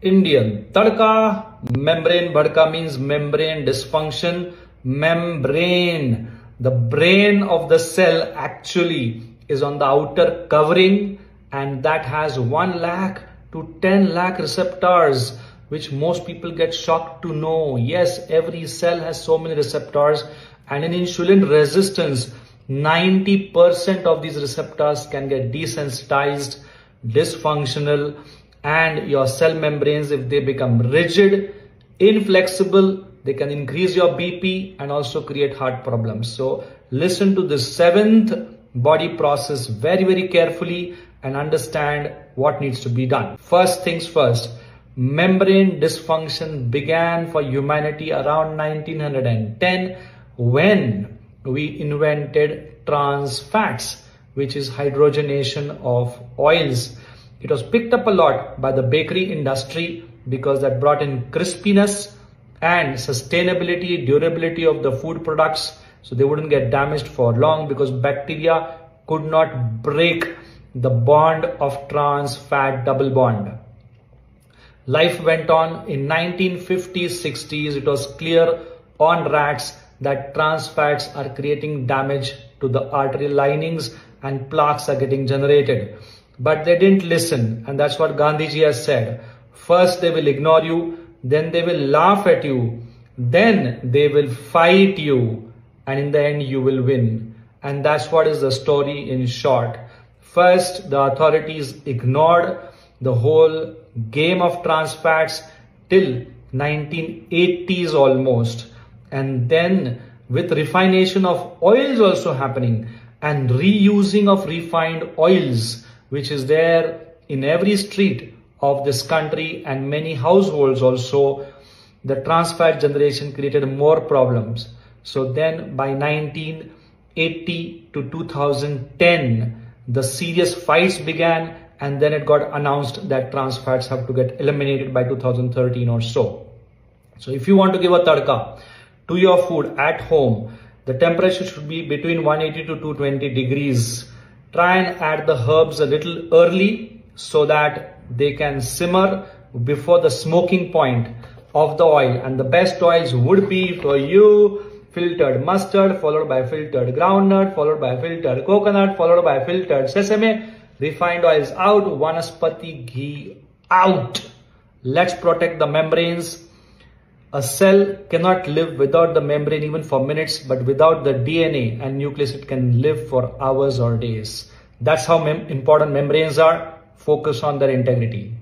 Indian. Tadka, membrane bhadka means membrane dysfunction. Membrane, the brain of the cell actually is on the outer covering and that has 1 lakh to 10 lakh receptors which most people get shocked to know. Yes, every cell has so many receptors and in insulin resistance, 90% of these receptors can get desensitized, dysfunctional and your cell membranes, if they become rigid, inflexible, they can increase your BP and also create heart problems. So listen to the seventh body process very, very carefully and understand what needs to be done. First things first, membrane dysfunction began for humanity around 1910 when we invented trans fats, which is hydrogenation of oils. It was picked up a lot by the bakery industry because that brought in crispiness and sustainability, durability of the food products so they wouldn't get damaged for long because bacteria could not break the bond of trans fat double bond. Life went on in 1950s, 60s. It was clear on rats that trans fats are creating damage to the artery linings and plaques are getting generated. But they didn't listen. And that's what Gandhiji has said. First, they will ignore you. Then they will laugh at you. Then they will fight you. And in the end, you will win. And that's what is the story in short. First, the authorities ignored the whole game of trans fats till 1980s almost. And then with refination of oils also happening and reusing of refined oils, which is there in every street of this country and many households also, the trans fat generation created more problems. So then by 1980 to 2010, the serious fights began and then it got announced that trans fats have to get eliminated by 2013 or so. So if you want to give a tadka to your food at home, the temperature should be between 180 to 220 degrees. Try and add the herbs a little early so that they can simmer before the smoking point of the oil. And the best oils would be for you filtered mustard followed by filtered groundnut followed by filtered coconut followed by filtered sesame refined oils out, vanaspati ghee out. Let's protect the membranes. A cell cannot live without the membrane even for minutes, but without the DNA and nucleus, it can live for hours or days. That's how mem important membranes are. Focus on their integrity.